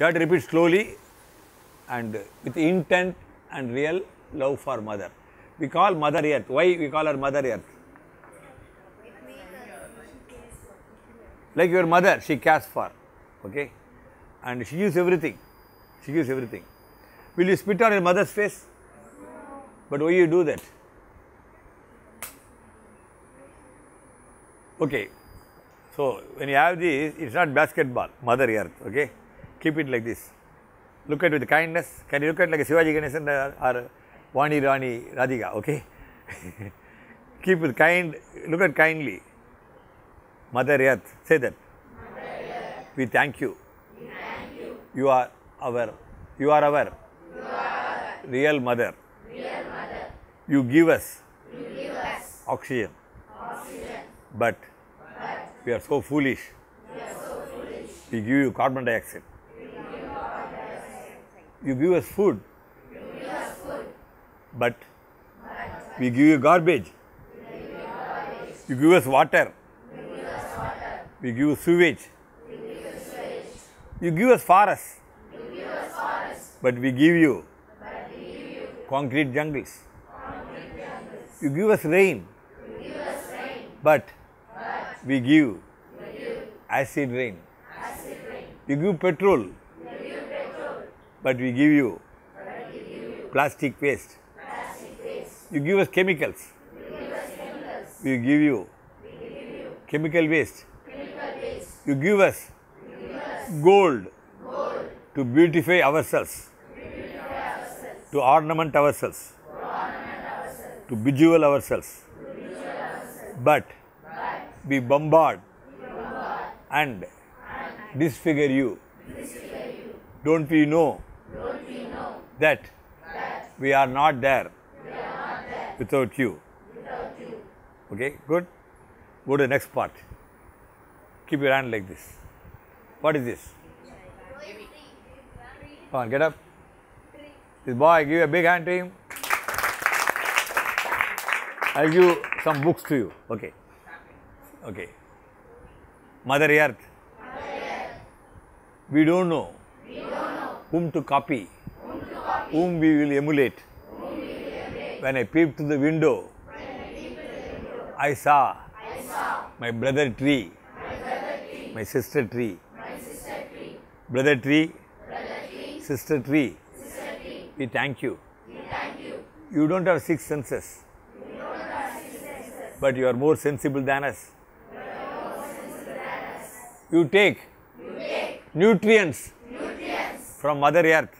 You have to repeat slowly and with intent and real love for mother. We call Mother Earth. Why we call her Mother Earth? Like your mother, she cares for. Okay? And she gives everything. She gives everything. Will you spit on your mother's face? But why you do that? Okay. So when you have this, it's not basketball, Mother Earth. Okay? Keep it like this. Look at it with kindness. Can you look at like a Shivaji Ganesan or, or Vani Rani Radhika? Okay? Keep it kind. Look at kindly. Mother Earth. Say that. Earth. We thank you. We thank You You are our. You are our. you are our Real mother. real mother. You give us. you give us Oxygen. oxygen. But, but we, are so we are so foolish. We give you carbon dioxide. You give us food. But, we give you garbage. You give us water. We give you sewage. You give us forest. But we give you concrete jungles. You give us rain. But we give acid rain. You give petrol. But we give you plastic waste. You give us chemicals. We give you chemical waste. You give us gold to beautify ourselves, to ornament ourselves, to bejewel ourselves. But we bombard and disfigure you. Don't we know that we are not there without you? Okay, good. Go to the next part. Keep your hand like this. What is this? Come on, get up. This boy, give a big hand to him. I'll give some books to you. Okay. Okay. Mother Earth. We don't know whom to copy, whom we will emulate. When I peeped through the window, I saw my brother tree, my sister tree, brother tree, sister tree. We thank you. You don't have six senses, but you are more sensible than us. You take nutrients from Mother Earth,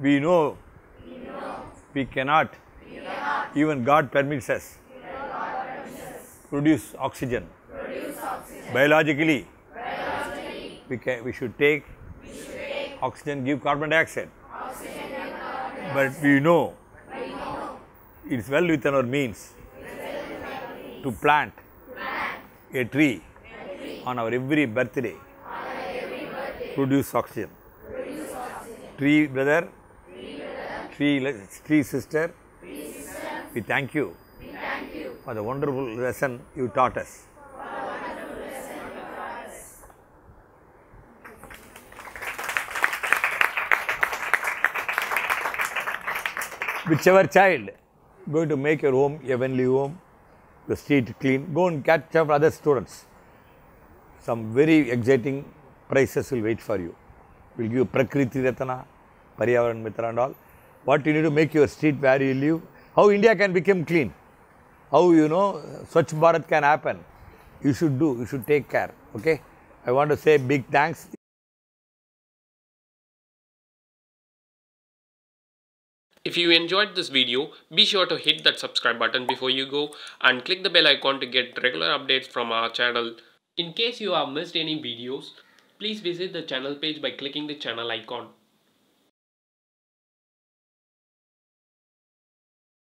We know we cannot, even God permits us, produce oxygen. Biologically, we, can, we should take oxygen, give carbon dioxide. But we know it's well within our means to plant a tree on our every birthday, produce oxygen. Tree brother, tree, le- tree sister, we thank you for the wonderful lesson you taught us. Whichever child going to make your home heavenly home, the street clean, go and catch up other students. Some very exciting prizes will wait for you. We'll give you Prakriti Ratana, Paryavaran Mitra and all. What you need to make your street where you live, how India can become clean, how you know Swachh Bharat can happen. You should do, you should take care. Okay? I want to say big thanks. If you enjoyed this video, be sure to hit that subscribe button before you go and click the bell icon to get regular updates from our channel. In case you have missed any videos, please visit the channel page by clicking the channel icon.